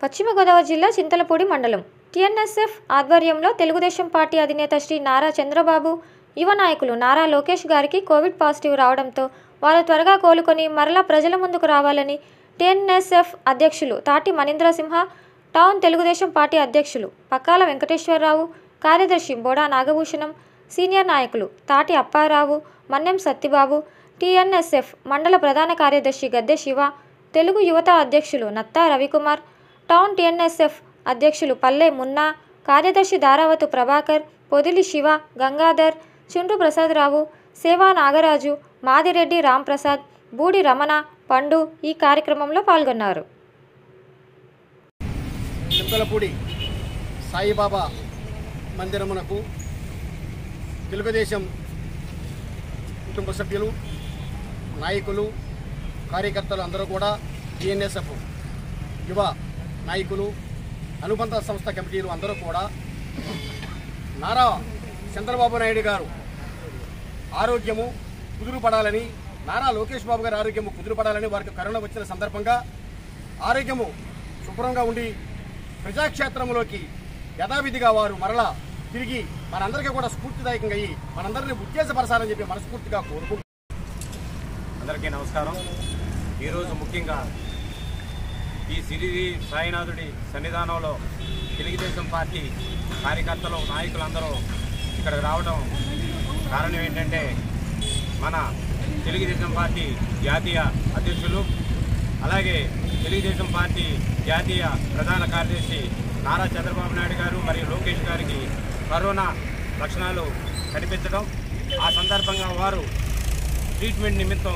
పశ్చిమ గోదావరి జిల్లా చింతలపూడి మండలం. టిఎన్ఎస్ఎఫ్ ఆధ్వర్యంలో తెలుగుదేశం పార్టీ అధినేత శ్రీ నారా చంద్రబాబు యువ నాయకులు నారా లోకేష్ గారికి కోవిడ్ పాజిటివ్ రావడంతో వారు త్వరగా కోలుకొని మరలా ప్రజల ముందుకు రావాలని టిఎన్ఎస్ఎఫ్ అధ్యక్షులు తాటి మణీంద్రసింహ టౌన్ తెలుగుదేశం పార్టీ అధ్యక్షులు పక్కాల వెంకటేశ్వరరావు కార్యదర్శి బోడా నాగభూషణం సీనియర్ నాయకులు తాటి అప్పారావు మన్నెం సత్తిబాబు టిఎన్ఎస్ఎఫ్ మండల ప్రధాన కార్యదర్శి గద్దె శివ తెలుగు యువత అధ్యక్షులు నత్తా రవికుమార్ టౌన్ టీఎన్ఎస్ఎఫ్ అధ్యక్షులు పల్లె మున్నా కార్యదర్శి దారావతు ప్రభాకర్ పొదిలి శివ గంగాధర్ చుండ్రు ప్రసాదరావు సేవా నాగరాజు మాదిరెడ్డి రాంప్రసాద్ బూడి రమణ పండు ఈ కార్యక్రమంలో పాల్గొన్నారు. చింతలపూడి సాయిబాబా మందిరమునకు తెలుగుదేశం కుటుంబ సభ్యులు నాయకులు కార్యకర్తలు అందరూ కూడా టీఎన్ఎస్ఎఫ్ యువ నాయకులు అనుబంధ సంస్థ కమిటీలు అందరూ కూడా నారా చంద్రబాబు నాయుడు గారు ఆరోగ్యము కుదురుపడాలని నారా లోకేష్ బాబు గారి ఆరోగ్యము కుదురుపడాలని వారికి కరోనా వచ్చిన సందర్భంగా ఆరోగ్యము శుభ్రంగా ఉండి ప్రజాక్షేత్రంలోకి యథావిధిగా వారు మరలా తిరిగి మనందరికీ కూడా స్ఫూర్తిదాయకంగా అయ్యి మనందరినీ ఉత్తేజపరచాలని చెప్పి మనస్ఫూర్తిగా కోరుకుంటున్నాం. అందరికీ నమస్కారం. ఈరోజు ముఖ్యంగా ఈ సిరిది సాయినాథుడి సన్నిధానంలో తెలుగుదేశం పార్టీ కార్యకర్తలు నాయకులందరూ ఇక్కడికి రావడం కారణం ఏంటంటే మన తెలుగుదేశం పార్టీ జాతీయ అధ్యక్షులు అలాగే తెలుగుదేశం పార్టీ జాతీయ ప్రధాన కార్యదర్శి నారా చంద్రబాబు నాయుడు గారు మరియు లోకేష్ గారికి కరోనా లక్షణాలు కనిపించడం ఆ సందర్భంగా వారు ట్రీట్మెంట్ నిమిత్తం